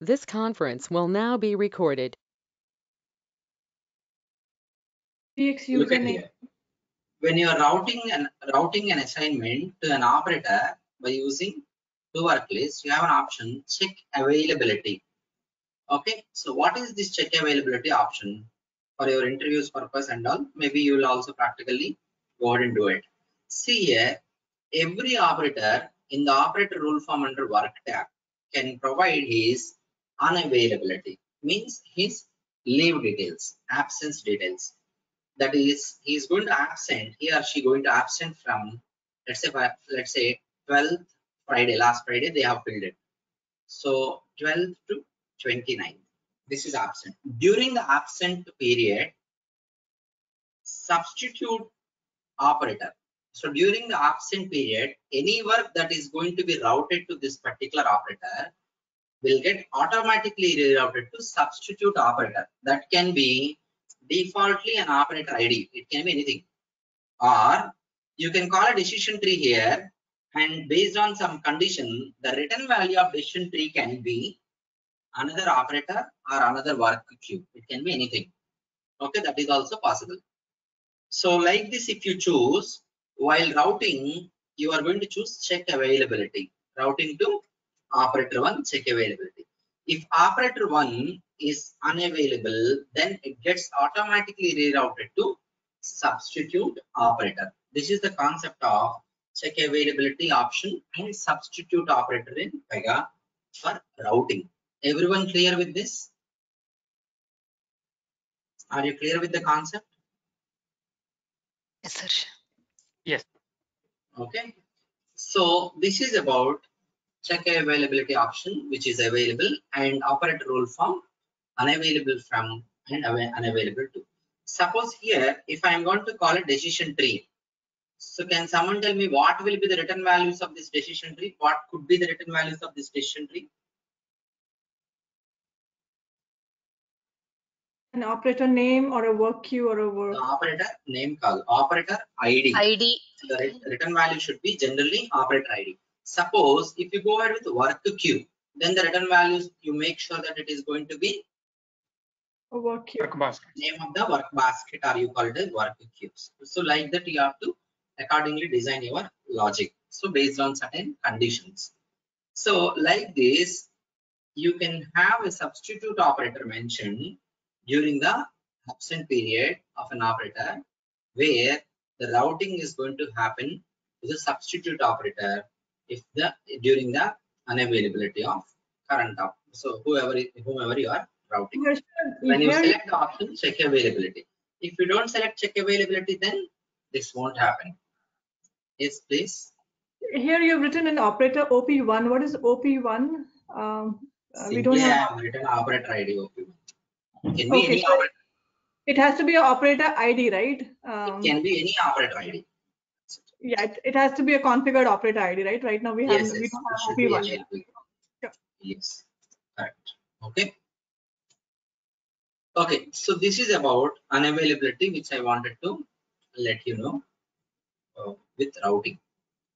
This conference will now be recorded. TX Look at username. here. When you are routing an routing an assignment to an operator by using to work list, you have an option check availability. Okay, so what is this check availability option for your interviews purpose and all? Maybe you will also practically go ahead and do it. See here, every operator in the operator rule form under work tab can provide his unavailability, means his leave details, absence details. That is he is going to absent he or she going to absent from let's say let's say 12th friday last friday they have filled it. So 12th to 29th this is absent. During the absent period substitute operator. So during the absent period any work that is going to be routed to this particular operator will get automatically rerouted to substitute operator that can be defaultly an operator ID. It can be anything. Or you can call a decision tree here and based on some condition, the return value of decision tree can be another operator or another work queue. It can be anything. Okay, that is also possible. So like this, if you choose while routing, you are going to choose check availability. Routing to operator one, check availability. If operator one is unavailable, then it gets automatically rerouted to substitute operator. This is the concept of check availability option and substitute operator in Pega for routing. Everyone clear with this? Are you clear with the concept? Yes, sir. Okay. So this is about check availability option, which is available and operator rule form unavailable from and unavailable to. Suppose here, if I am going to call a decision tree. So can someone tell me what will be the return values of this decision tree? What could be the return values of this decision tree? An operator name or a work queue or a work. The operator name call, operator ID. ID. the re- return value should be generally operator ID. Suppose if you go ahead with work queue, then the return values you make sure that it is going to be A work queue. work basket. name of the work basket or you call it as work queues. So like that you have to accordingly design your logic. So based on certain conditions. So like this, you can have a substitute operator mentioned during the absent period of an operator where the routing is going to happen to the substitute operator if the during the unavailability of current op. So whoever whomever you are routing Here- when you select the option check availability if you don't select check availability then this won't happen yes please Here you've written an operator OP1. What is OP1? Um, uh, we don't I have, have written operator id op can be Okay, any so- operator it has to be an operator ID, right? Um, it can be any operator id yeah, it, it has to be a configured operator ID, right? Right now we have, yes, we yes, don't have should be OP1. available. Yeah. yes correct okay okay so this is about unavailability which i wanted to let you know uh, with routing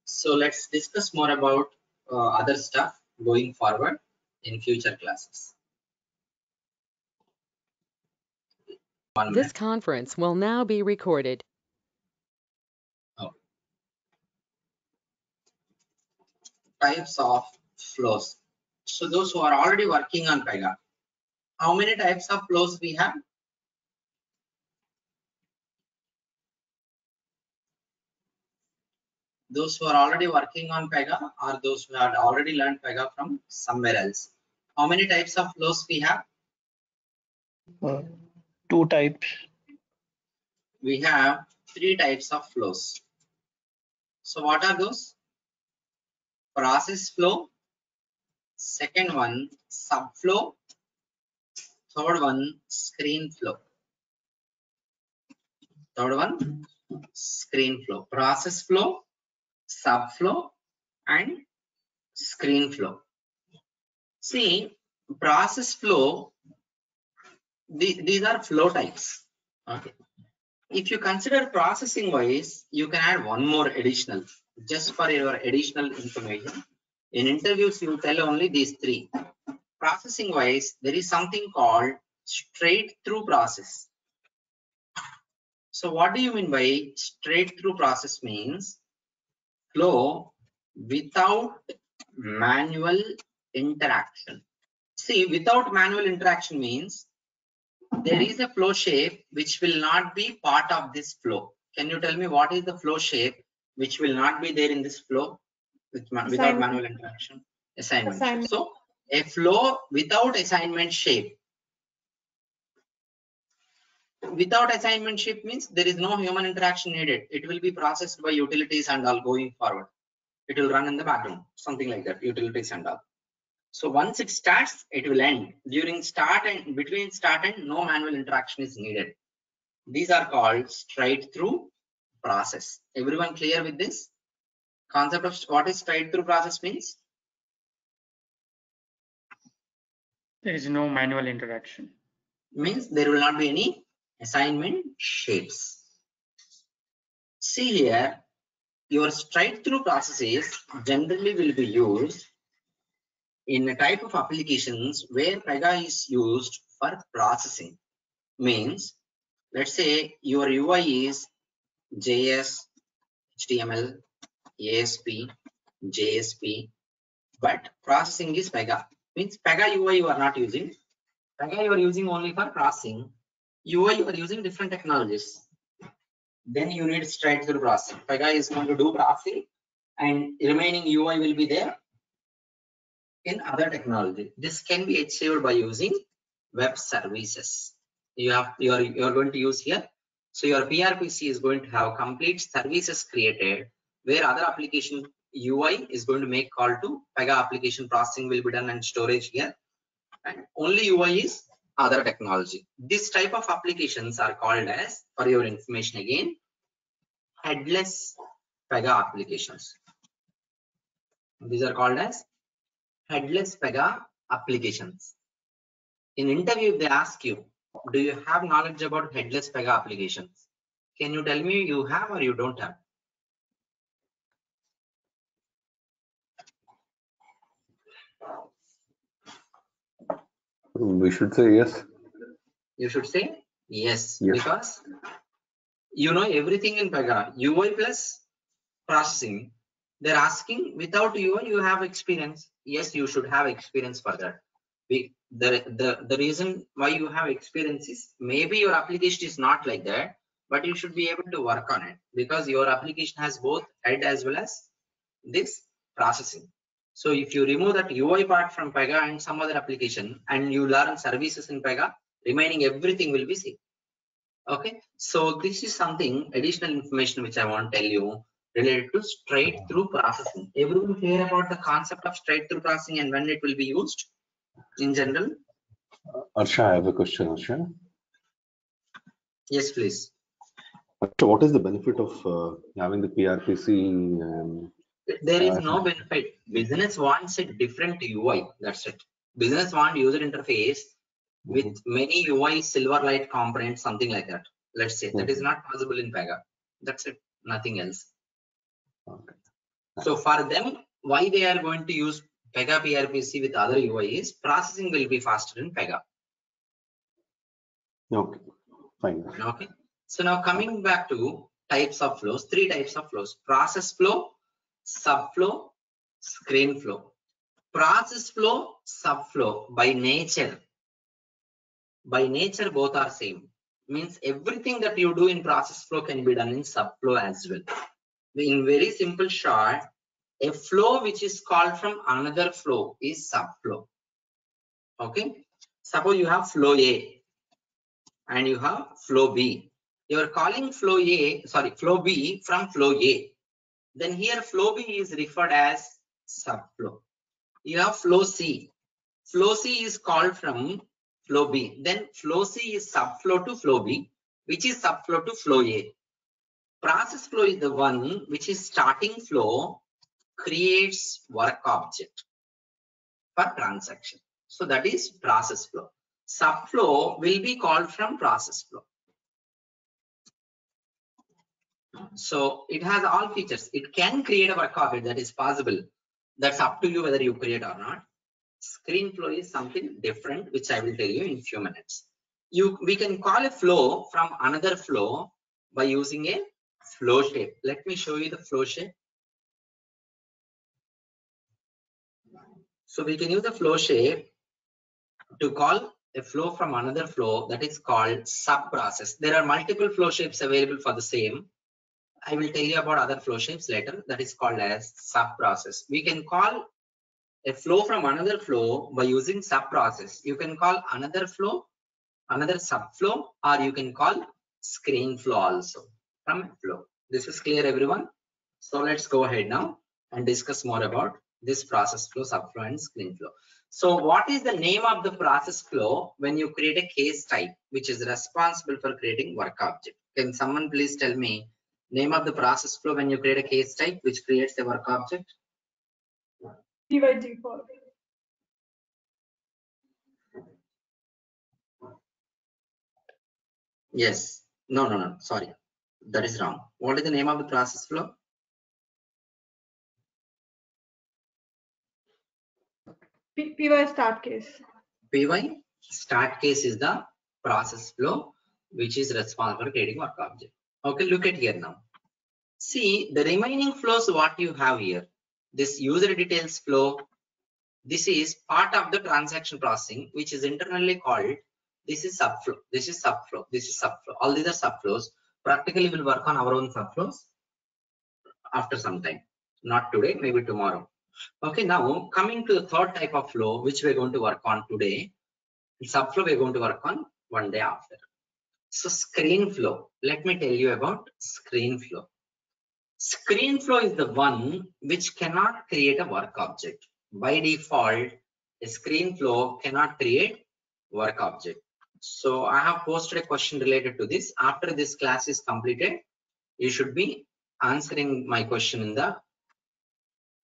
so let's discuss more about uh, other stuff going forward in future classes One This minute. conference will now be recorded. Types of flows. So those who are already working on pega how many types of flows we have? Those who are already working on pega or those who had already learned pega from somewhere else. How many types of flows we have? Uh, two types. we have three types of flows. So what are those process flow. Second one subflow. Third one screen flow. Third one screen flow. Process flow subflow and screen flow. See process flow the- these are flow types. Okay. If you consider processing wise you can add one more additional just for your additional information in interviews you tell only these three processing wise, there is something called straight through process. So what do you mean by straight through process means flow without manual interaction. See, without manual interaction means there is a flow shape which will not be part of this flow. Can you tell me what is the flow shape which will not be there in this flow with ma- without manual interaction? Assignment. Assignment. So a flow without assignment shape. Without assignment shape means there is no human interaction needed. It will be processed by utilities and all going forward. It will run in the background, something like that, utilities and all. So once it starts, it will end. During start and between start and no manual interaction is needed. These are called straight through process. Everyone clear with this? Concept of what is straight through process means? There is no manual interaction. means there will not be any assignment shapes. See here, your straight through processes generally will be used in a type of applications where Pega is used for processing. Means, let's say your UI is JS, HTML, ASP, JSP, but processing is Pega. Means Pega UI you are not using, Pega you are using only for processing. UI you are using different technologies. Then you need straight through processing. Pega is going to do processing and remaining UI will be there in other technology. This can be achieved by using web services. You have you are you are going to use here. So your PRPC is going to have complete services created where other application UI is going to make call to Pega application processing will be done and storage here and only UI is other technology. This type of applications are called as, for your information again, headless Pega applications. These are called as headless Pega applications. In interview, they ask you, do you have knowledge about headless Pega applications? Can you tell me you have or you don't have? We should say yes. You should say yes, Yes. because you know everything in Pega. UI plus processing. They're asking without UI, you have experience. Yes, you should have experience for that. We, the, the, the reason why you have experience is maybe your application is not like that, but you should be able to work on it because your application has both head as well as this processing. So if you remove that UI part from Pega and some other application and you learn services in Pega, remaining everything will be same. Okay, so this is something additional information which I want to tell you related to straight through processing. Everyone clear about the concept of straight through processing and when it will be used in general? Harsha, I have a question, Harsha. Yes, please. So what is the benefit of uh, having the PRPC? Um, There is no benefit. Business wants a different UI. That's it. Business want user interface with many UI Silverlight components, something like that. Let's say that is not possible in Pega. That's it. Nothing else. okay. So for them, why they are going to use Pega PRPC with other UIs, processing will be faster in Pega. Okay, fine. Okay. So now coming back to types of flows, three types of flows: process flow, subflow, screen flow. Process flow, subflow by nature. By nature, both are same. Means everything that you do in process flow can be done in subflow as well. In very simple short, a flow which is called from another flow is subflow. Okay. Suppose you have flow A and you have flow B. You are calling flow A, sorry, flow B from flow A. Then here flow B is referred as subflow. You have flow C. Flow C is called from flow B. Then flow C is subflow to flow B, which is subflow to flow A. Process flow is the one which is starting flow creates work object for transaction. So that is process flow. Subflow will be called from process flow. So it has all features. It can create a work object that is possible. That's up to you whether you create or not. screen flow is something different, which I will tell you in few minutes. You, we can call a flow from another flow by using a flow shape. Let me show you the flow shape. So we can use the flow shape to call a flow from another flow that is called sub process. There are multiple flow shapes available for the same. I will tell you about other flow shapes later that is called as sub process. We can call a flow from another flow by using sub process. You can call another flow, another sub flow, or you can call screen flow also from a flow. This is clear everyone. So let's go ahead now and discuss more about this process flow, subflow and screen flow. So what is the name of the process flow when you create a case type which is responsible for creating work object? Can someone please tell me name of the process flow when you create a case type which creates a work object? By default. Yes. No, no, no. Sorry. That is wrong. What is the name of the process flow? P, P by start case. PY start case is the process flow which is responsible for creating work object. Okay, look at here now. See the remaining flows what you have here. This user details flow. This is part of the transaction processing which is internally called this is subflow. This is subflow. This is subflow. All these are subflows. Practically we'll work on our own subflows after some time. Not today, maybe tomorrow. Okay, now coming to the third type of flow, which we're going to work on today. Subflow we're going to work on one day after. So screen flow. Let me tell you about screen flow. Screen flow is the one which cannot create a work object. By default, a screen flow cannot create work object. So I have posted a question related to this. After this class is completed, you should be answering my question in the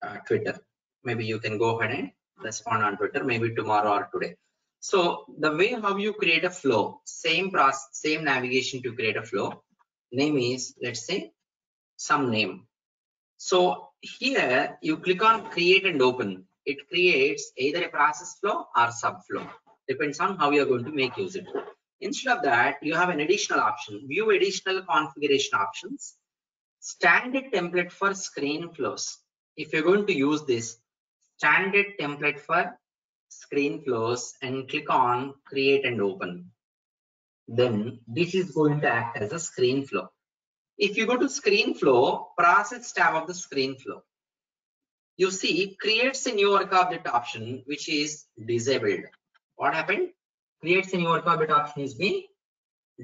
uh, Twitter. Maybe you can go ahead and respond on Twitter, maybe tomorrow or today. So the way how you create a flow, same process, same navigation to create a flow. Name is, let's say, some name. So here you click on create and open. It creates either a process flow or subflow. Depends on how you are going to make use of it. Instead of that, you have an additional option, view additional configuration options, standard template for screen flows. If you're going to use this standard template for screen flows and click on create and open, then this is going to act as a screen flow. If you go to screen flow, process tab of the screen flow, you see creates a new work object option, which is disabled. What happened? Creates a new work object option is being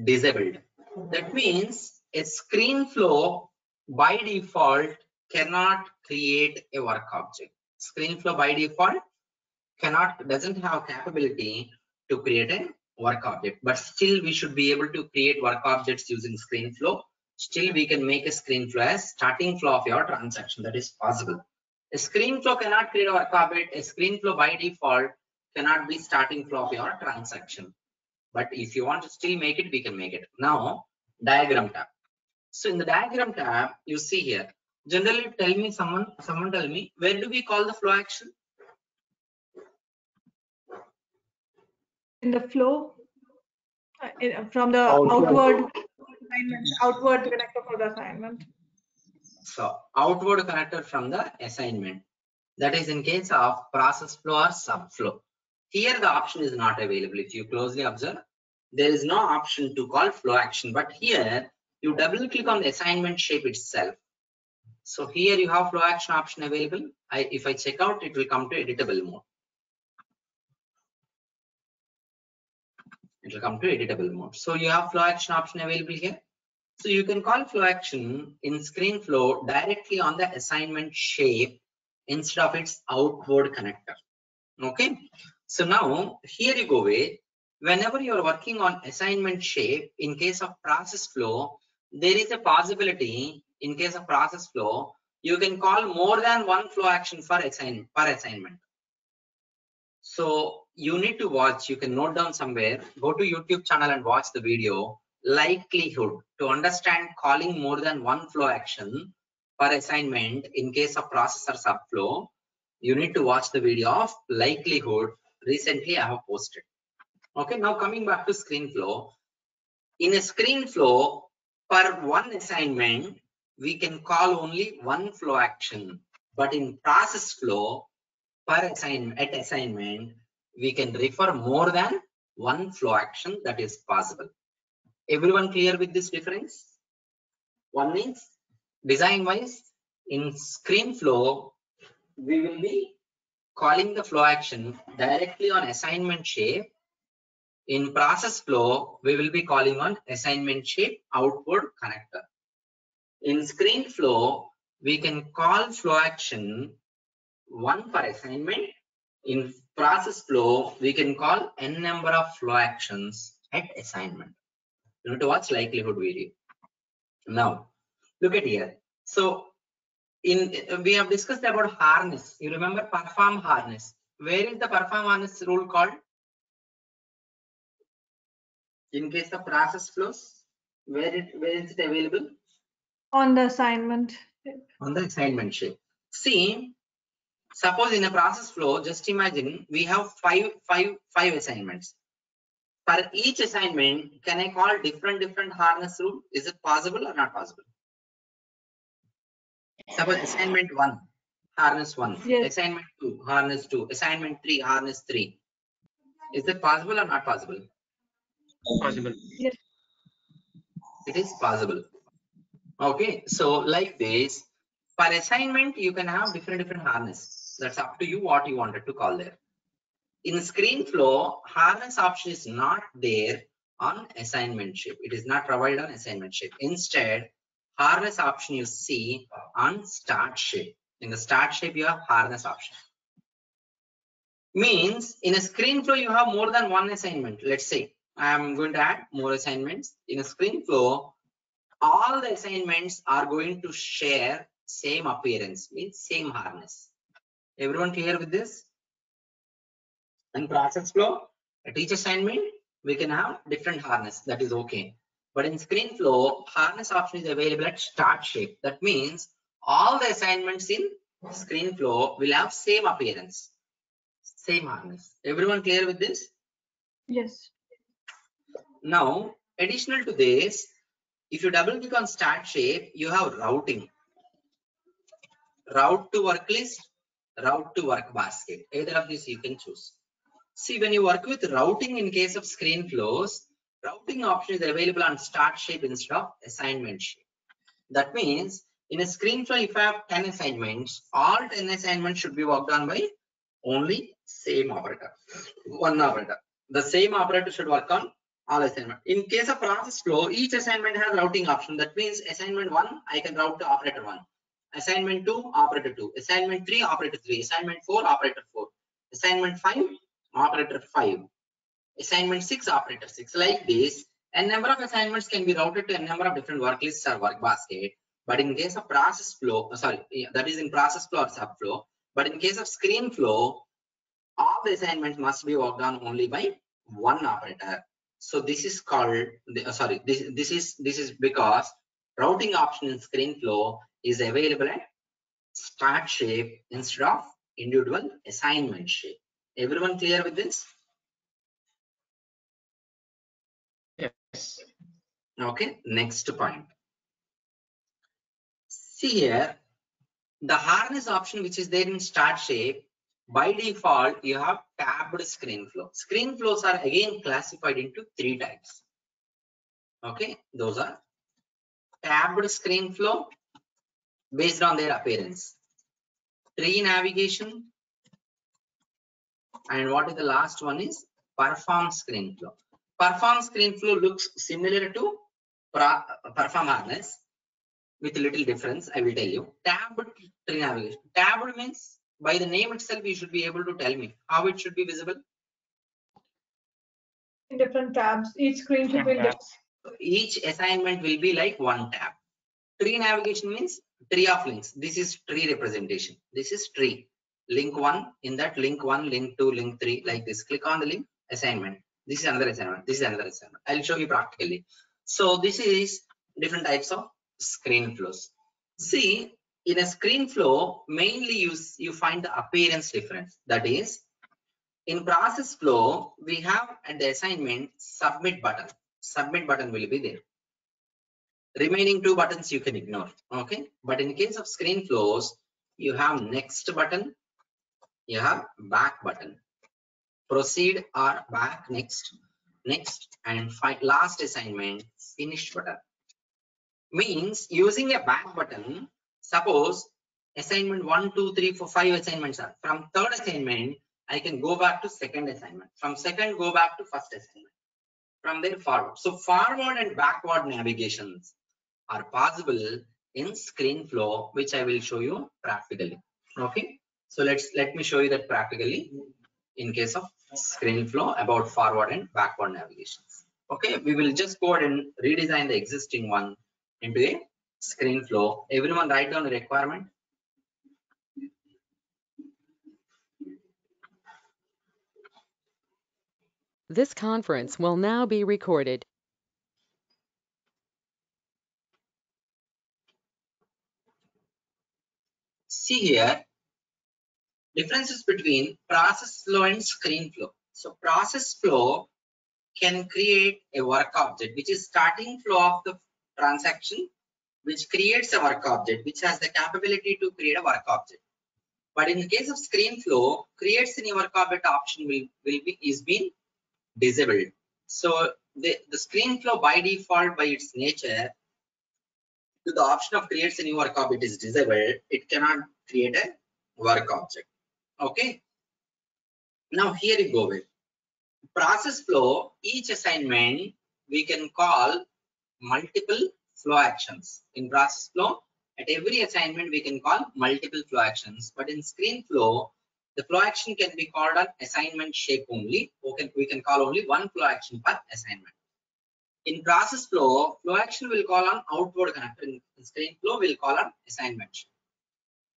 disabled. That means a screen flow by default cannot create a work object. Screen flow by default cannot doesn't have capability to create a work object, but still we should be able to create work objects using screen flow. Still we can make a screen flow as starting flow of your transaction. That is possible. A screen flow cannot create a work object. A screen flow by default cannot be starting flow of your transaction. But if you want to still make it, we can make it. Now, diagram tab. So in the diagram tab, you see here, generally tell me someone, someone tell me, where do we call the flow action? In the flow, uh, in- from the Outward. outward assignment, outward connector for the assignment. So outward connector from the assignment. That is in case of process flow or subflow. Here the option is not available. If you closely observe, there is no option to call flow action. But here you double click on the assignment shape itself. So here you have flow action option available. I, if I check out, it will come to editable mode. It will come to editable mode. So you have flow action option available here. So you can call flow action in screen flow directly on the assignment shape instead of its outward connector. Okay. So now here you go with whenever you are working on assignment shape in case of process flow, there is a possibility in case of process flow, you can call more than one flow action for assign per assignment. So you need to watch, you can note down somewhere, go to YouTube channel and watch the video likelihood to understand calling more than one flow action per assignment in case of process or subflow. you need to watch the video of likelihood. Recently, I have posted. Okay, now coming back to screen flow. In a screen flow, per one assignment, we can call only one flow action. But in process flow, per assignment, at assignment, we can refer more than one flow action that is possible. Everyone clear with this difference? One is design wise, in screen flow, we will be calling the flow action directly on assignment shape. In process flow, we will be calling on assignment shape output connector. In screen flow, we can call flow action one per assignment. In process flow, we can call n number of flow actions at assignment. You need to watch likelihood video. Now, look at here. So in we have discussed about harness you remember perform harness where is the perform harness rule called in case of process flows where it where is it available On the assignment. on the assignment shape see suppose in a process flow just imagine we have five five five assignments for each assignment can i call different different harness rule is it possible or not possible Suppose assignment one, harness one, Yes. assignment two, harness two, assignment three, harness three. Is that possible or not possible? Possible. It is possible. Okay, so like this, for assignment, you can have different different harness. That's up to you what you wanted to call there. In screen flow, harness option is not there on assignment shape. It is not provided on assignment shape. Instead, harness option you see on start shape. In the start shape, you have harness option. Means in a screen flow, you have more than one assignment. Let's say I'm going to add more assignments. In a screen flow, all the assignments are going to share same appearance, means same harness. Everyone clear with this? In process flow, at each assignment, we can have different harness. That is okay. But in screen flow, harness option is available at start shape. That means all the assignments in screen flow will have same appearance, same harness. Everyone clear with this? Yes. Now, additional to this, if you double click on start shape, you have routing. Route to work list, route to work basket. Either of these you can choose. See, when you work with routing in case of screen flows, routing option is available on start shape instead of assignment shape. That means in a screen flow, if I have 10 assignments, all 10 assignments should be worked on by only same operator, one operator. The same operator should work on assignment. In case of process flow, each assignment has routing option. That means assignment one, I can route to operator one. Assignment two, operator two. Assignment three, operator three. Assignment four, operator four. Assignment five, operator five. Assignment six, operator six. Like this, a number of assignments can be routed to a number of different work lists or work basket. But in case of process flow, uh, sorry, that is in process flow or subflow. But in case of screen flow, all the assignments must be worked on only by one operator so this is called the- uh, sorry this this is this is because routing option in screen flow is available at start shape instead of individual assignment shape. Everyone clear with this? Yes. okay next point. See here the harness option which is there in start shape by default you have tabbed screen flow. Screen flows are again classified into three types. Okay those are tabbed screen flow based on their appearance. Tree navigation and what is the last one is perform screen flow. Perform screen flow looks similar to perform harness with little difference i will tell you. Tabbed tree navigation. Tabbed means by the name itself you should be able to tell me. How it should be visible? In different tabs. Each screen should be each assignment will be like one tab. Tree navigation means tree of links. This is tree representation. This is tree. Link one in that link one link two link three like this. Click on the link assignment. This is another assignment. This is another assignment. I'll show you practically. So this is different types of screen flows. See in a screen flow, mainly you, you find the appearance difference. That is, in process flow, we have at the assignment submit button. Submit button will be there. Remaining two buttons you can ignore. Okay. But in case of screen flows, you have next button, you have back button. Proceed or back next, next, and fi- last assignment finish button. Means using a back button, suppose assignment one, two, three, four, five assignments are from third assignment, I can go back to second assignment. From second, go back to first assignment. From there forward. So forward and backward navigations are possible in screen flow, which I will show you practically. Okay. So let's let me show you that practically in case of screen flow about forward and backward navigations. Okay, we will just go ahead and redesign the existing one into a screen flow. Everyone write down the requirement. This conference will now be recorded. See here, differences between process flow and screen flow. So process flow can create a work object, which is starting flow of the transaction, which creates a work object, which has the capability to create a work object. But in the case of screen flow, creates any work object option will, will be is being disabled. So the, the screen flow by default by its nature, to the option of creates a new work object is disabled, it cannot create a work object. Okay. Now here you go with process flow, each assignment we can call multiple flow actions. In process flow, at every assignment we can call multiple flow actions, but in screen flow, the flow action can be called an assignment shape only. We can, we can call only one flow action per assignment. In process flow, flow action will call on outward connector. In screen flow, we'll call on assignment. shape.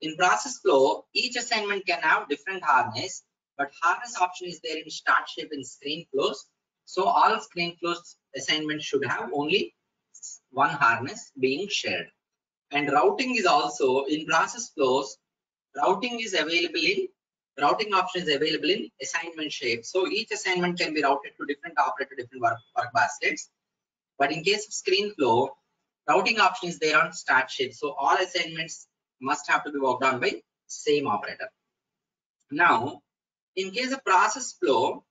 In process flow, each assignment can have different harness, but harness option is there in start shape in screen flows. So all screen flows assignments should have only one harness being shared. And routing is also in process flows, routing is available in routing option is available in assignment shape. So each assignment can be routed to different operator, different work, work baskets. But in case of screen flow, routing option is there on start shape. So all assignments must have to be worked on by same operator. Now, in case of process flow,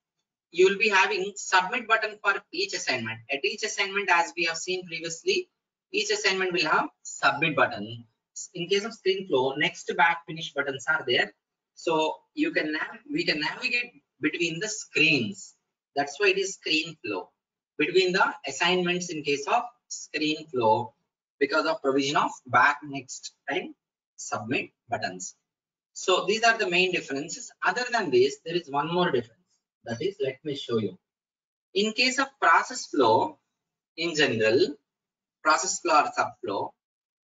you will be having submit button for each assignment. At each assignment, as we have seen previously, each assignment will have submit button. In case of screen flow, next to back finish buttons are there. So you can we can navigate between the screens. That's why it is screen flow between the assignments in case of screen flow because of provision of back next and submit buttons. So these are the main differences. Other than this, there is one more difference. That is, let me show you. In case of process flow, in general, process flow or subflow,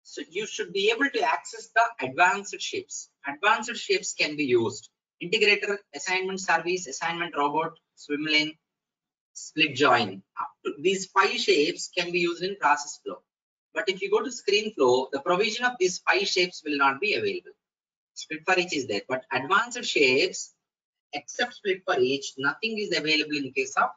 so you should be able to access the advanced shapes. Advanced shapes can be used. Integrator, assignment service, assignment robot, swim lane, split join. These five shapes can be used in process flow. But if you go to screen flow, the provision of these five shapes will not be available. Split for each is there, but advanced shapes, except split for each, nothing is available in case of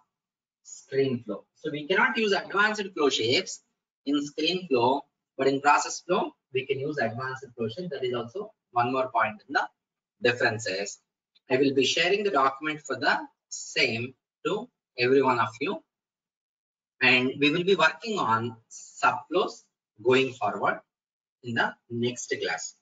screen flow. So we cannot use advanced flow shapes in screen flow, but in process flow, we can use advanced flow shape. That is also one more point in the differences. I will be sharing the document for the same to every one of you. And we will be working on subflows going forward in the next class.